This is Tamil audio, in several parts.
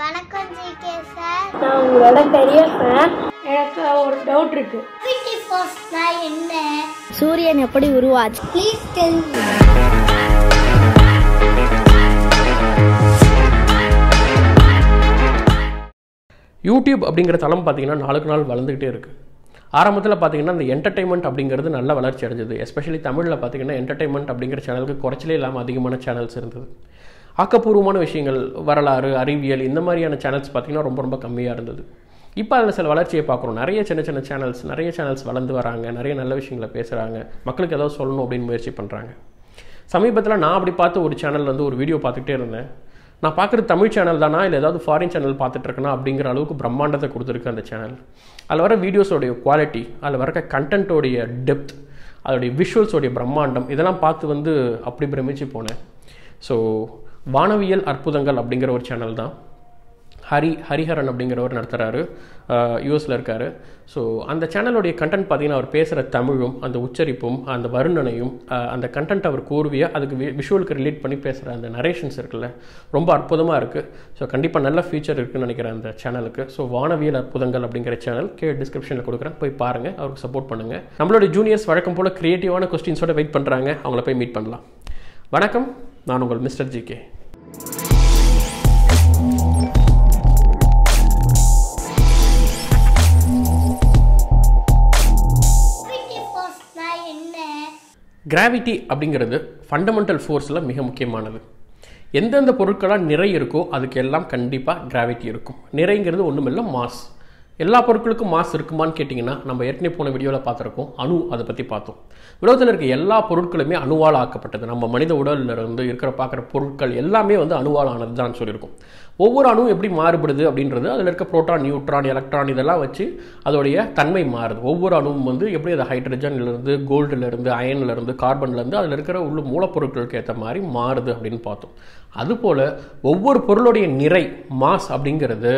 வணக்கம் ஜிகே சார் நான் உங்களோட பெரிய ஃபேன் எனக்கு ஒரு டவுட் இருக்கு. பிடி போஸ்ட்னா என்ன? சூரியன் எப்படி உருவாச்சு? ப்ளீஸ் டெல் யூடியூப் அப்படிங்கிற தளம் பார்த்தீங்கன்னா நாளுக்கு நாள் வளர்ந்துக்கிட்டே இருக்குது ஆரம்பத்தில் பார்த்தீங்கன்னா இந்த என்டர்டைன்மெண்ட் அப்படிங்கிறது நல்ல வளர்ச்சி அடைஞ்சது. எஸ்பெஷலி தமிழில் பார்த்தீங்கன்னா என்டர்டைன்மெண்ட் அப்படிங்கிற சேனலுக்கு குறைச்சலே இல்லாமல் அதிகமான சேனல்ஸ் இருந்தது. ஆக்கப்பூர்வமான விஷயங்கள் வரலாறு அறிவியல் இந்த மாதிரியான சேனல்ஸ் பார்த்தீங்கன்னா ரொம்ப ரொம்ப கம்மியாக இருந்தது. இப்போ அதில் சில வளர்ச்சியை பார்க்குறோம். நிறைய சின்ன சின்ன சேனல்ஸ் நிறைய சேனல்ஸ் வளர்ந்து வராங்க. நிறைய நல்ல விஷயங்களை பேசுகிறாங்க மக்களுக்கு ஏதாவது சொல்லணும் அப்படின்னு முயற்சி பண்ணுறாங்க சமீபத்தில் நான் அப்படி பார்த்து ஒரு சேனல் வந்து ஒரு வீடியோ பார்த்துக்கிட்டே இருந்தேன். நான் பார்க்குறது தமிழ் சேனல் தானா? இல்லை ஏதாவது ஃபாரின் சேனல் பார்த்துட்ருக்கேனா அப்படிங்கிற அளவுக்கு பிரம்மாண்டத்தை கொடுத்துருக்கு அந்த சேனல் அதில் வர வீடியோஸோடைய குவாலிட்டி அதில் வர கண்டென்ட்டோடைய டெப்த் அதோடைய விஷுவல்ஸோடைய பிரம்மாண்டம் இதெல்லாம் பார்த்து வந்து அப்படி பிரமிச்சு போனேன். ஸோ வானவியல் அற்புதங்கள் அப்படிங்கிற ஒரு சேனல் தான். ஹரி ஹரிஹரன் அப்படிங்கிறவர் நடத்துகிறாரு யூஎஸில் இருக்கார். ஸோ அந்த சேனலுடைய கண்டென்ட் பார்த்தீங்கன்னா அவர் பேசுகிற தமிழும் அந்த உச்சரிப்பும் அந்த வருணனையும் அந்த கண்டென்ட் அவர் கூறுவிய அதுக்கு விஷுவலுக்கு ரிலேட் பண்ணி பேசுகிற அந்த நரேஷன்ஸ் இருக்குல்ல ரொம்ப அற்புதமாக இருக்குது ஸோ கண்டிப்பாக நல்ல ஃபீச்சர் இருக்குன்னு நினைக்கிறேன் அந்த சேனலுக்கு ஸோ வானவியல் அற்புதங்கள் அப்படிங்கிற சேனல் கே டிஸ்கிரிப்ஷனில் கொடுக்குறேன். போய் பாருங்கள் அவருக்கு சப்போர்ட் பண்ணுங்கள் நம்மளுடைய ஜூனியர்ஸ் வழக்கம் போல் க்ரியேட்டிவான கொஸ்டின்ஸோட வெயிட் பண்ணுறாங்க அவங்கள போய் மீட் பண்ணலாம். வணக்கம். நான் உங்கள் மிஸ்டர் ஜி கே. கிராவிட்டி அப்படிங்கிறது ஃபண்டமெண்டல் ஃபோர்ஸில் மிக முக்கியமானது. எந்தெந்த பொருட்களாக நிறை இருக்கோ அதுக்கெல்லாம் கண்டிப்பாக கிராவிட்டி இருக்கும். நிறைங்கிறது ஒன்றுமில்ல மாஸ் எல்லா பொருட்களுக்கும் மாஸ் இருக்குமான்னு கேட்டிங்கன்னா நம்ம ஏற்கனவே போன வீடியோவில் பார்த்துருக்கோம். அணு அதை பற்றி பார்த்தோம். உலகத்தில் இருக்க எல்லா பொருட்களுமே அணுவால் ஆக்கப்பட்டது. நம்ம மனித உடலில் இருந்து இருக்கிற பார்க்குற பொருட்கள் எல்லாமே வந்து அணுவால் ஆனது தான் சொல்லியிருக்கோம். ஒவ்வொரு அணுவும் எப்படி மாறுபடுது அப்படின்றது அதில் இருக்க புரோட்டான் நியூட்ரான் எலக்ட்ரான் இதெல்லாம் வச்சு அதோடைய தன்மை மாறுது. ஒவ்வொரு அணுவும் வந்து எப்படி அது ஹைட்ரஜன்லேருந்து கோல்டுலேருந்து அயன்லேருந்து கார்பன்லேருந்து அதில் இருக்கிற உள்ள மூலப்பொருட்களுக்கு ஏற்ற மாதிரி மாறுது அப்படின்னு பார்த்தோம். அதுபோல் ஒவ்வொரு பொருளுடைய நிறை மாஸ் அப்படிங்கிறது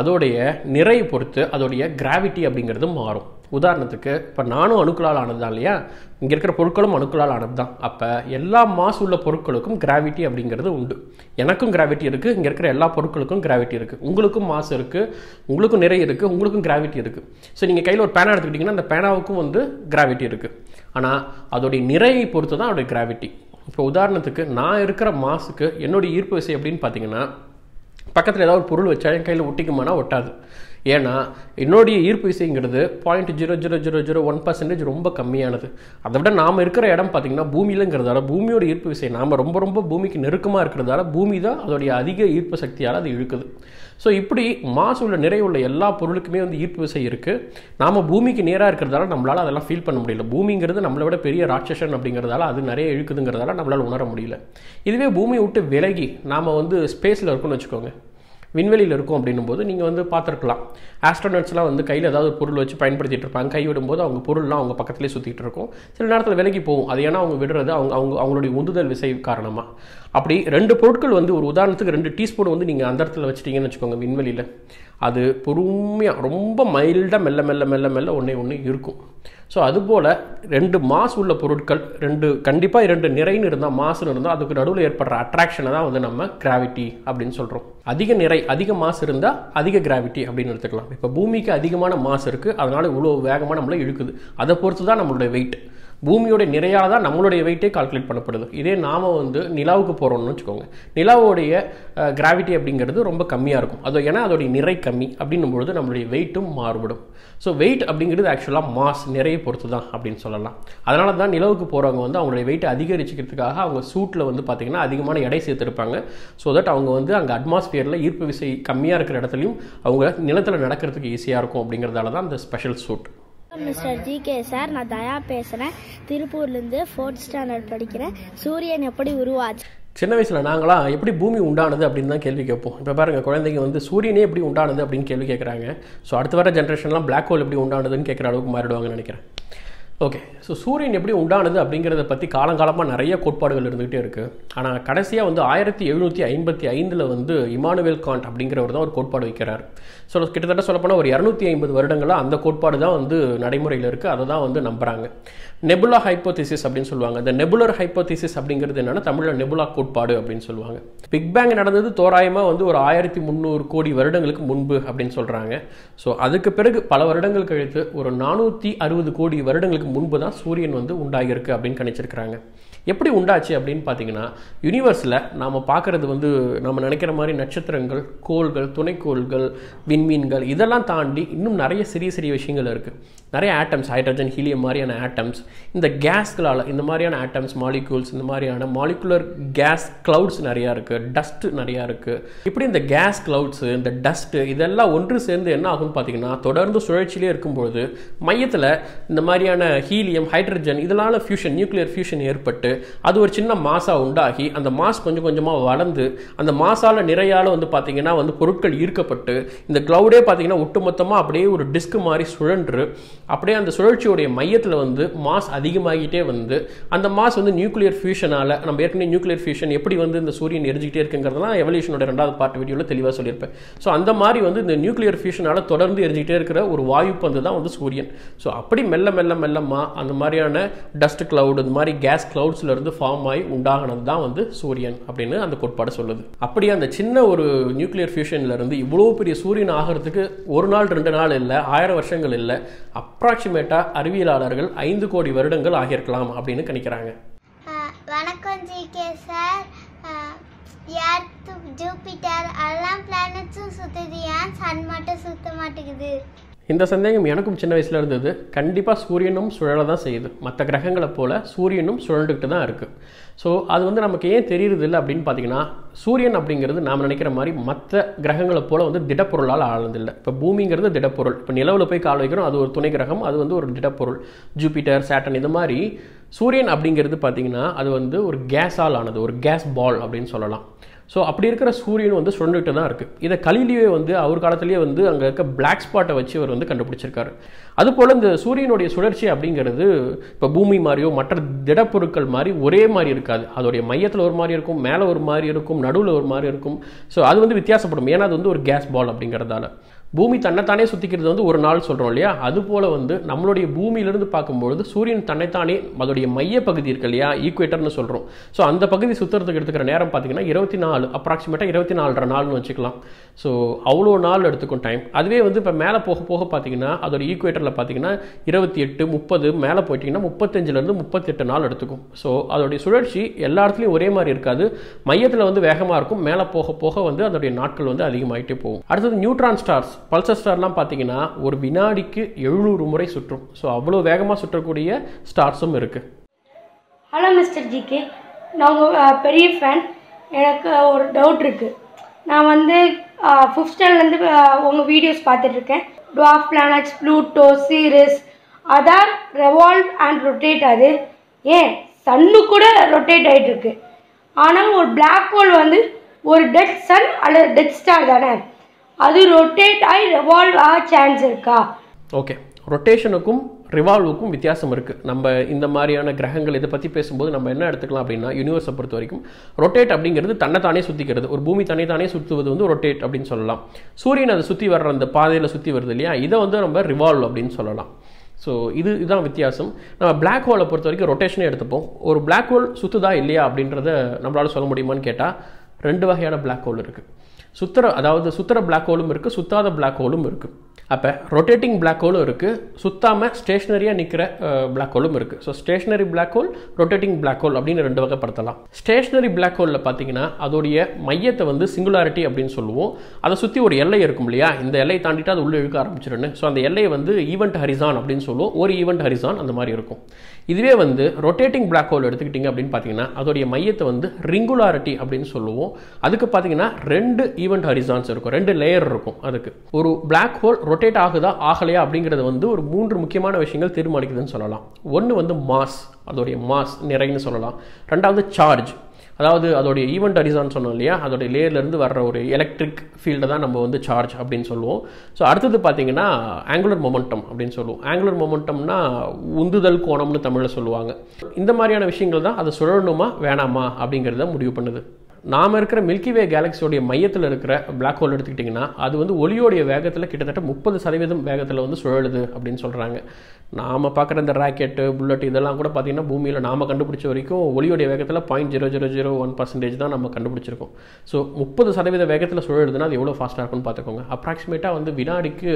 அதோடைய நிறையை பொறுத்து அதோடைய கிராவிட்டி அப்படிங்கிறது மாறும். உதாரணத்துக்கு இப்போ நானும் அணுக்களால் ஆனது தான் இல்லையா? இங்கே இருக்கிற பொருட்களும் அணுக்களால் ஆனது தான். அப்போ எல்லா மாசு உள்ள பொருட்களுக்கும் கிராவிட்டி அப்படிங்கிறது உண்டு. எனக்கும் கிராவிட்டி இருக்குது இங்கே இருக்கிற எல்லா பொருட்களுக்கும் கிராவிட்டி இருக்குது உங்களுக்கும் மாசு இருக்குது உங்களுக்கும் நிறை இருக்குது உங்களுக்கும் கிராவிட்டி இருக்குது ஸோ நீங்கள் கையில் ஒரு பேனா எடுத்துக்கிட்டிங்கன்னா அந்த பேனாவுக்கும் வந்து கிராவிட்டி இருக்குது ஆனால் அதோடைய நிறையை பொறுத்து தான் அதோடைய கிராவிட்டி இப்போ உதாரணத்துக்கு நான் இருக்கிற மாசுக்கு என்னுடைய ஈர்ப்பு விசை அப்படின்னு பார்த்தீங்கன்னா பக்கத்தில் ஏதாவது ஒரு பொருள் வச்சா என் கையில் ஒட்டிக்குமானா ஒட்டாது. ஏன்னா என்னுடைய ஈர்ப்பு விசைங்கிறது point zero zero zero zero one percentage ரொம்ப கம்மியானது. அதை விட நாம் இருக்கிற இடம் பார்த்திங்கன்னா பூமியிலங்கிறதால பூமியோட ஈர்ப்பு விசை நாம் ரொம்ப ரொம்ப பூமிக்கு நெருக்கமாக இருக்கிறதால பூமி தான் அதோடைய அதிக ஈர்ப்பு சக்தியால் அது இழுக்குது. ஸோ இப்படி மாசு உள்ள நிறைவுள்ள உள்ள எல்லா பொருளுக்குமே வந்து ஈர்ப்பு விசை இருக்குது நாம் பூமிக்கு நேராக இருக்கிறதால நம்மளால் அதெல்லாம் ஃபீல் பண்ண முடியல. பூமிங்கிறது நம்மளை விட பெரிய ராட்சசன் அப்படிங்கிறதால அது நிறைய இழுக்குதுங்கிறதால நம்மளால் உணர முடியல. இதுவே பூமியை விட்டு விலகி நாம் வந்து ஸ்பேஸில் இருக்கோம்னு வச்சுக்கோங்க. விண்வெளியில் இருக்கும் அப்படின்னும் போது நீங்கள் வந்து பார்த்துருக்கலாம். ஆஸ்ட்ரோனட்ஸ்லாம் வந்து கையில் ஏதாவது ஒரு பொருள் வச்சு பயன்படுத்திட்டு இருப்பாங்க. கை விடும்போது அவங்க பொருள்லாம் அவங்க பக்கத்துலேயே சுற்றிட்டு இருக்கும். சில நேரத்தில் விலகி போகும். அது ஏன்னா அவங்க விடுறது அவங்க அவங்க அவங்களுடைய உந்துதல் விசை காரணமாக அப்படி ரெண்டு பொருட்கள் வந்து ஒரு உதாரணத்துக்கு ரெண்டு டீஸ்பூன் வந்து நீங்கள் அந்த இடத்துல வச்சிட்டீங்கன்னு வச்சுக்கோங்க விண்வெளியில். அது பொறுமையாக ரொம்ப மைல்டாக மெல்ல மெல்ல மெல்ல மெல்ல ஒன்றே ஒன்று இருக்கும். ஸோ அதுபோல் ரெண்டு மாஸ் உள்ள பொருட்கள் ரெண்டு கண்டிப்பாக இரண்டு நிறைன்னு இருந்தால் மாசுன்னு இருந்தால் அதுக்கு நடுவில் ஏற்படுற அட்ராக்ஷனை தான் வந்து நம்ம கிராவிட்டி அப்படின்னு சொல்கிறோம் அதிக நிறை அதிக மாஸ் இருந்தால் அதிக கிராவிட்டி அப்படின்னு எடுத்துக்கலாம். இப்போ பூமிக்கு அதிகமான மாஸ் இருக்குது அதனால் இவ்வளோ வேகமாக நம்மளை இழுக்குது. அதை பொறுத்து தான் நம்மளுடைய வெயிட் பூமியோட நிறையால் தான் நம்மளுடைய வெயிட்டே கால்குலேட் பண்ணப்படுது. இதே நாம் வந்து நிலாவுக்கு போகிறோம்னு வச்சுக்கோங்க. நிலாவோடைய கிராவிட்டி அப்படிங்கிறது ரொம்ப கம்மியாக இருக்கும். அது ஏன்னா அதோடைய நிறை கம்மி. அப்படின்னும் பொழுது நம்மளுடைய வெயிட்டும் மாறுபடும். ஸோ வெயிட் அப்படிங்கிறது ஆக்சுவலாக மாஸ் நிறைய பொறுத்து தான் அப்படின்னு சொல்லலாம். அதனால தான் நிலவுக்கு போகிறவங்க வந்து அவங்களுடைய வெயிட்டை அதிகரிச்சுக்கிறதுக்காக அவங்க சூட்டில் வந்து பார்த்திங்கன்னா அதிகமான எடை சேர்த்துருப்பாங்க. ஸோ தட் அவங்க வந்து அங்கே அட்மாஸ்பியரில் ஈர்ப்பு விசை கம்மியாக இருக்கிற இடத்துலையும் அவங்க நிலத்தில் நடக்கிறதுக்கு ஈஸியாக இருக்கும் அப்படிங்கிறதால தான் இந்த special suit mister G K sir நான் தயா பேசுகிறேன் திருப்பூர்லேருந்து ஃபோர்த் ஸ்டாண்டர்ட் படிக்கிறேன். சூரியன் எப்படி உருவாச்சு? சின்ன வயசில் நாங்களாம் எப்படி பூமி உண்டானது அப்படின்னு தான் கேள்வி கேட்போம். இப்போ பாருங்கள் குழந்தைங்க வந்து சூரியனே எப்படி உண்டானது அப்படின்னு கேள்வி கேட்குறாங்க. ஸோ அடுத்த வர ஜென்ரேஷன்லாம் பிளாக் ஹோல் எப்படி உண்டானதுன்னு கேட்குற அளவுக்கு மாறிடுவாங்கன்னு நினைக்கிறேன். ஓகே ஸோ சூரியன் எப்படி உண்டானது அப்படிங்கிறத பற்றி காலங்காலமாக நிறைய கோட்பாடுகள் இருந்துகிட்டே இருக்குது ஆனால் கடைசியாக வந்து ஆயிரத்தி எழுநூற்றி ஐம்பத்தி ஐந்தில் வந்து இமானுவேல் காண்ட் அப்படிங்கிறவர் தான் ஒரு கோட்பாடு வைக்கிறார். ஸோ கிட்டத்தட்ட சொல்லப்போனால் ஒரு இரநூத்தி ஐம்பது வருடங்களாக அந்த கோட்பாடு தான் வந்து நடைமுறையில் இருக்குது அதை தான் வந்து நம்புகிறாங்க நெபுலா ஹைப்போதிசிஸ் அப்படின்னு சொல்லுவாங்க. இந்த நெபுலர் ஹைப்போதிசிஸ் அப்படிங்கிறது என்னன்னா தமிழில் நெபுலா கோட்பாடு அப்படின்னு சொல்லுவாங்க. பிக் பேங் நடந்தது தோராயமாக வந்து ஒரு ஆயிரத்தி முந்நூறு கோடி வருடங்களுக்கு முன்பு அப்படின்னு சொல்கிறாங்க ஸோ அதுக்கு பிறகு பல வருடங்கள் கழித்து ஒரு நானூற்றி அறுபது கோடி வருடங்களுக்கு முன்பு தான் சூரியன் வந்து உண்டாகியிருக்கு அப்படின்னு கணிச்சிருக்கிறாங்க. எப்படி உண்டாச்சு அப்படின்னு பார்த்தீங்கன்னா யூனிவர்ஸில் நாம் பார்க்குறது வந்து நம்ம நினைக்கிற மாதிரி நட்சத்திரங்கள் கோள்கள் துணைக்கோள்கள் விண்மீன்கள் இதெல்லாம் தாண்டி இன்னும் நிறைய சிறிய சிறிய விஷயங்கள் இருக்குது நிறைய ஆட்டம்ஸ் ஹைட்ரஜன் ஹீலியம் மாதிரியான ஆட்டம்ஸ் இந்த கேஸ்களால் இந்த மாதிரியான ஆட்டம்ஸ் மாலிகூல்ஸ் இந்த மாதிரியான மாலிகுலர் கேஸ் கிளவுட்ஸ் நிறையா இருக்குது டஸ்ட் நிறையா இருக்குது இப்படி இந்த கேஸ் கிளவுட்ஸு இந்த டஸ்ட்டு இதெல்லாம் ஒன்று சேர்ந்து என்ன ஆகும்னு பார்த்தீங்கன்னா தொடர்ந்து சுழற்சியிலே இருக்கும்பொழுது மையத்தில் இந்த மாதிரியான ஹீலியம் ஹைட்ரஜன் இதனால் ஃபியூஷன் நியூக்ளியர் ஃபியூஷன் ஏற்பட்டு அது ஒரு சின்ன மாசாக உண்டாகி அந்த மாஸ் கொஞ்சம் கொஞ்சமாக வளர்ந்து அந்த மாசால் நிறையால் வந்து பார்த்தீங்கன்னா வந்து பொருட்கள் ஈர்க்கப்பட்டு இந்த க்ளவுடே பார்த்தீங்கன்னா ஒட்டுமொத்தமாக அப்படியே ஒரு டிஸ்க் மாதிரி சுழன்று அப்படியே அந்த சுழற்சியுடைய மையத்தில் வந்து மாஸ் அதிகமாகிட்டே வந்து அந்த மாஸ் வந்து நியூக்ளியர் ஃபியூஷனால் நம்ம ஏற்கனவே நியூக்ளியர் ஃபியூஷன் எப்படி வந்து இந்த சூரியன் எரிஞ்சிக்கிட்டே இருக்குங்கிறதெல்லாம் எவல்யூஷனோட ரெண்டாவது பார்ட் வீடியோவில் தெளிவாக சொல்லியிருப்பேன். ஸோ அந்த மாதிரி வந்து இந்த நியூக்ளியர் ஃபியூஷனால் தொடர்ந்து எரிஞ்சிக்கிட்டே இருக்கிற ஒரு வாயு பந்து தான் வந்து சூரியன். ஸோ அப்படி மெல்ல மெல்ல மெல்லமா அந்த மாதிரியான டஸ்ட் கிளவுட் இந்த மாதிரி கேஸ் கிளவுட்ஸ்லேருந்து ஃபார்ம் ஆகி உண்டாகினது தான் வந்து சூரியன் அப்படின்னு அந்த கோட்பாடு சொல்லுது. அப்படி அந்த சின்ன ஒரு நியூக்ளியர் ஃபியூஷன்லேருந்து இவ்வளோ பெரிய சூரியன் ஆகிறதுக்கு ஒரு நாள் ரெண்டு நாள் இல்லை ஆயிரம் வருஷங்கள் இல்லை அப் அப்ராக்சிமேட்டாக அறிவியலாளர்கள் ஐந்து கோடி வருடங்கள் ஆகியிருக்கலாம் அப்படின்னு கணிக்கிறாங்க. அஹ், வணக்கம் ஜிகே சார். எர்த் ஜூபிட்டர் எல்லாம் பிளானட்ஸும் சுற்றுது ஏன் சன் மட்டும் சுத்த மாட்டேங்குது? இந்த சந்தேகம் எனக்கும் சின்ன வயசில் இருந்தது. கண்டிப்பாக சூரியனும் சுழல தான் செய்யுது. மற்ற கிரகங்களை போல் சூரியனும் சுழண்டுக்கிட்டு தான் இருக்குது ஸோ அது வந்து நமக்கு ஏன் தெரியுறது இல்லை அப்படின்னு பார்த்தீங்கன்னா சூரியன் அப்படிங்கிறது நாம் நினைக்கிற மாதிரி மற்ற கிரகங்களை போல் வந்து திடப்பொருளால் ஆனதில்லை இப்போ பூமிங்கிறது திடப்பொருள். இப்போ நிலவில் போய் கால் வைக்கிறோம் அது ஒரு துணை கிரகம் அது வந்து ஒரு திடப்பொருள். ஜூபிட்டர் சேட்டன் இந்த மாதிரி சூரியன் அப்படிங்கிறது பார்த்தீங்கன்னா அது வந்து ஒரு கேஸால் ஆனது ஒரு கேஸ் பால் அப்படின்னு சொல்லலாம். ஸோ அப்படி இருக்கிற சூரியன் வந்து சுழண்டுகிட்டு தான் இருக்குது இதை கலிலியே வந்து அவர் காலத்திலேயே வந்து அங்கே இருக்க பிளாக் ஸ்பாட்டை வச்சு அவர் வந்து கண்டுபிடிச்சிருக்காரு. அதுபோல் இந்த சூரியனுடைய சுழற்சி அப்படிங்கிறது இப்போ பூமி மாதிரியோ மற்ற திடப்பொருட்கள் மாதிரி ஒரே மாதிரி இருக்காது. அதோடைய மையத்தில் ஒரு மாதிரி இருக்கும் மேலே ஒரு மாதிரி இருக்கும் நடுவில் ஒரு மாதிரி இருக்கும். ஸோ அது வந்து வித்தியாசப்படும். ஏன்னா அது வந்து ஒரு கேஸ் பால் அப்படிங்கிறதால. பூமி தன்னைத்தானே சுத்திக்கிறது வந்து ஒரு நாள் சொல்கிறோம் இல்லையா? அதுபோல் வந்து நம்மளுடைய பூமியிலிருந்து பார்க்கும்பொழுது சூரியன் தன்னைத்தானே அதோடைய மைய பகுதி இருக்கு இல்லையா? ஈக்குவேட்டர்னு சொல்கிறோம் ஸோ அந்த பகுதி சுற்றுறதுக்கு எடுத்துக்கிற நேரம் பார்த்தீங்கன்னா இருபத்தி நாலு அப்ராக்சிமேட்டாக இருபத்தி நாலரை நாள்னு வச்சுக்கலாம். ஸோ அவ்வளோ நாள் எடுத்துக்கும் டைம் அதுவே வந்து இப்போ மேலே போக போக பார்த்தீங்கன்னா அதோட ஈக்குவேட்டரில் பார்த்தீங்கன்னா இருபத்தி எட்டு முப்பது மேலே போயிட்டிங்கன்னா முப்பத்தஞ்சிலேருந்து முப்பத்தெட்டு நாள் எடுத்துக்கும். ஸோ அதோடைய சுழற்சி எல்லா இடத்துலையும் ஒரே மாதிரி இருக்காது. மையத்தில் வந்து வேகமாக இருக்கும். மேலே போக போக வந்து அதோடைய நாட்கள் வந்து அதிகமாகிட்டே போகும். அடுத்தது நியூட்ரான் ஸ்டார்ஸ் பல்சர் ஸ்டார்லாம் பார்த்தீங்கன்னா ஒரு வினாடிக்கு எழுநூறு முறை சுற்றும். ஸோ அவ்வளோ வேகமாக சுற்றக்கூடிய ஸ்டார்ஸும் இருக்குது ஹலோ மிஸ்டர் ஜிகே நான் உங்கள் பெரிய ஃபேன் எனக்கு ஒரு டவுட் இருக்குது நான் வந்து ஃபிஃப்த் ஸ்டாண்டர்ட்லேருந்து உங்கள் வீடியோஸ் பார்த்துட்ருக்கேன் டுவாஃப் பிளானட்ஸ் ப்ளூட்டோ சீரிஸ் அதான் ரெவால்வ் அண்ட் ரொட்டேட் அது. ஏன்? சன்னு கூட ரொட்டேட் ஆகிட்டு இருக்கு. ஆனால் ஒரு பிளாக் ஹோல் வந்து ஒரு டெட் சன் அல்லது டெட் ஸ்டார் தானே? அது ரொட்டேட் ஆகி ரிவால்வ் ஆக சான்ஸ் இருக்கா? ஓகே ரொட்டேஷனுக்கும் ரிவால்வுக்கும் வித்தியாசம் இருக்குது நம்ம இந்த மாதிரியான கிரகங்கள் இதை பற்றி பேசும்போது நம்ம என்ன எடுத்துக்கலாம் அப்படின்னா யூனிவர்ஸை பொறுத்த வரைக்கும் ரொட்டேட் அப்படிங்கிறது தன்னைத்தானே சுற்றிக்கிறது ஒரு பூமி தன்னை தானே சுற்றுவது வந்து ரொட்டேட் அப்படின்னு சொல்லலாம். சூரியன் அதை சுற்றி வர்ற அந்த பாதையில் சுற்றி வருது இல்லையா? இதை வந்து நம்ம ரிவால்வ் அப்படின்னு சொல்லலாம். ஸோ இது இதுதான் வித்தியாசம். நம்ம பிளாக் ஹோலை பொறுத்த வரைக்கும் ரொட்டேஷனே எடுத்துப்போம். ஒரு பிளாக் ஹோல் சுற்றுதா இல்லையா அப்படின்றத நம்மளால் சொல்ல முடியுமான்னு கேட்டால் ரெண்டு வகையான பிளாக் ஹோல் இருக்குது சுத்தர அதாவது சுத்தர பிளாக் ஹோலும் இருக்குது சுத்தாத பிளாக் ஹோலும் இருக்குது அப்போ ரொட்டேட்டிங் பிளாக் ஹோலும் இருக்குது சுத்தாமல் ஸ்டேஷ்னரியாக நிற்கிற பிளாக் ஹோலும் இருக்குது so stationary black hole rotating black hole அப்படின்னு ரெண்டு வகைப்படுத்தலாம். ஸ்டேஷ்னரி பிளாக் ஹோலில் பார்த்தீங்கன்னா அதோடைய மையத்தை வந்து சிங்குலாரிட்டி அப்படின்னு சொல்லுவோம். அதை சுற்றி ஒரு எல்லை இருக்கும் இல்லையா? இந்த எல்லையை தாண்டிட்டு அது உள்ளே இழுக்க ஆரம்பிச்சிருன்னு. ஸோ அந்த எல்லையை வந்து ஈவெண்ட் ஹரிசான் அப்படின்னு சொல்லுவோம். ஒரு ஈவெண்ட் ஹரிசான் அந்த மாதிரி இருக்கும். இதுவே வந்து ரொட்டேட்டிங் பிளாக் ஹோல் எடுத்துக்கிட்டிங்க அப்படின்னு பார்த்தீங்கன்னா அதோடைய மையத்தை வந்து ரிங்குலாரிட்டி அப்படின்னு சொல்லுவோம். அதுக்கு பார்த்தீங்கன்னா ரெண்டு ஈவெண்ட் ஹரிசான்ஸ் இருக்கும். ரெண்டு லேயர் இருக்கும் அதுக்கு. ஒரு பிளாக் ஹோல் ரொட்டேட் ஆகுதா ஆகலையா அப்படிங்கிறது வந்து ஒரு மூன்று முக்கியமான விஷயங்கள் தீர்மானிக்குதுன்னு சொல்லலாம். ஒன்று வந்து மாஸ் அதோடைய மாஸ் நிறைன்னு சொல்லலாம். ரெண்டாவது சார்ஜ் அதாவது அதோடைய ஈவெண்ட் அரிசான் சொன்னோம் இல்லையா? அதோடைய லேயர்லேருந்து வர்ற ஒரு எலக்ட்ரிக் ஃபீல்டை தான் நம்ம வந்து சார்ஜ் அப்படின்னு சொல்லுவோம். ஸோ அடுத்தது பார்த்தீங்கன்னா ஆங்குலர் மொமெண்டம் அப்படின்னு சொல்லுவோம். ஆங்குலர் மொமெண்டம்னா உந்துதல் கோணம்னு தமிழில் சொல்லுவாங்க. இந்த மாதிரியான விஷயங்கள் தான் அதை சுழலணுமா வேணாமா அப்படிங்கிறத முடிவு பண்ணுது. நாம் இருக்கிற மில்கி வே கேலக்சியோடைய மையத்தில் இருக்கிற பிளாக் ஹோல் எடுத்துக்கிட்டிங்கன்னா அது வந்து ஒளியோடைய வேகத்தில் கிட்டத்தட்ட முப்பது சதவீதம் வேகத்தில் வந்து சுழலுது அப்படின்னு சொல்கிறாங்க நாம் பார்க்குற இந்த ராக்கெட்டு புல்லட் இதெல்லாம் கூட பார்த்திங்கன்னா பூமியில் நாம் கண்டுபிடிச்ச வரைக்கும் ஒளியோடைய வேகத்தில் point zero zero zero one percentage தான் நம்ம கண்டுபிடிச்சிருக்கோம். ஸோ முப்பது சதவீத வேகத்தில் சுழலுதுன்னா அது எவ்வளோ ஃபாஸ்ட்டாக இருக்கும்னு பார்த்துக்கோங்க அப்ராக்சிமேட்டாக வந்து வினாடிக்கு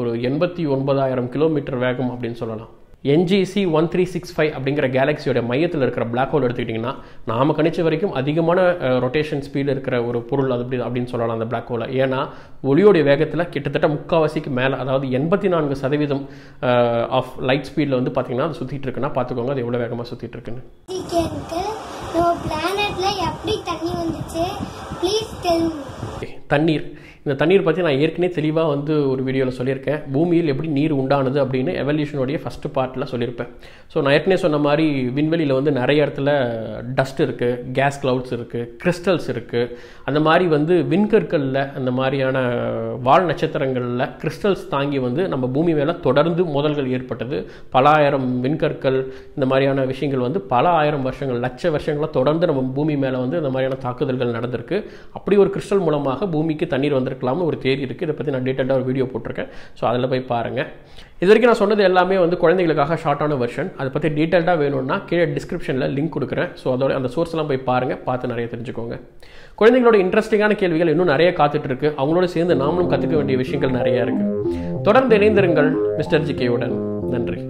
ஒரு எண்பத்தி ஒன்பதாயிரம் கிலோமீட்டர் வேகம் அப்படின்னு சொல்லலாம். NGC one three six five அப்படிங்கிற கேலக்சியோட மையத்தில் இருக்கிற பிளாக் ஹோல் எடுத்துக்கிட்டிங்கன்னா நாம கணிச்ச வரைக்கும் அதிகமான ரொட்டேஷன் ஸ்பீடு இருக்கிற ஒரு பொருள் அது அப்படி அப்படின்னு சொல்லலாம் அந்த பிளாக் ஹோலை ஏன்னா ஒளியோடைய வேகத்தில் கிட்டத்தட்ட முக்காவாசிக்கு மேலே அதாவது எண்பத்தி நான்கு சதவீதம் ஆஃப் லைட் ஸ்பீடில் வந்து பார்த்தீங்கன்னா அது சுற்றிட்டு இருக்குன்னா பார்த்துக்கோங்க அது எவ்வளோ வேகமாக சுற்றிட்டு இருக்குன்னு. பிளானட்ல எப்படி தண்ணி வந்துச்சு? ப்ளீஸ் டெல் தண்ணீர். இந்த தண்ணீர் பற்றி நான் ஏற்கனவே தெளிவாக வந்து ஒரு வீடியோவில் சொல்லியிருக்கேன். பூமியில் எப்படி நீர் உண்டானது அப்படின்னு எவல்யூஷனுடைய ஃபஸ்ட்டு பார்ட்டில் சொல்லியிருப்பேன். ஸோ நான் ஏற்கனவே சொன்ன மாதிரி விண்வெளியில் வந்து நிறைய இடத்துல டஸ்ட் இருக்குது கேஸ் கிளவுட்ஸ் இருக்குது கிறிஸ்டல்ஸ் இருக்குது அந்த மாதிரி வந்து விண்கற்களில் அந்த மாதிரியான வால் நட்சத்திரங்களில் கிறிஸ்டல்ஸ் தாங்கி வந்து நம்ம பூமி மேலே தொடர்ந்து மோதல்கள் ஏற்பட்டது. பல ஆயிரம் விண்கற்கள் இந்த மாதிரியான விஷயங்கள் வந்து பல ஆயிரம் வருஷங்கள் லட்ச வருஷங்களாக தொடர்ந்து நம்ம பூமி மேலே வந்து இந்த மாதிரியான தாக்குதல்கள் நடந்திருக்கு. அப்படி ஒரு கிறிஸ்டல் மூலமாக பூமிக்கு தண்ணீர் வந்து வந்திருக்கலாம்னு ஒரு தேதி இருக்குது இதை பற்றி நான் டீட்டெயிலாக ஒரு வீடியோ போட்டிருக்கேன். ஸோ அதில் போய் பாருங்கள் இது வரைக்கும் நான் சொன்னது எல்லாமே வந்து குழந்தைகளுக்காக ஷார்ட்டான வெர்ஷன் அதை பற்றி டீட்டெயில்டாக வேணும்னா கீழே டிஸ்கிரிப்ஷனில் லிங்க் கொடுக்குறேன். ஸோ அதோட அந்த சோர்ஸ்லாம் போய் பாருங்கள் பார்த்து நிறைய தெரிஞ்சுக்கோங்க. குழந்தைங்களோட இன்ட்ரெஸ்டிங்கான கேள்விகள் இன்னும் நிறைய காத்துட்டு இருக்கு. அவங்களோட சேர்ந்து நாமளும் கற்றுக்க வேண்டிய விஷயங்கள் நிறைய இருக்கு. தொடர்ந்து இணைந்திருங்கள் மிஸ்டர் ஜிகேவுடன் நன்றி.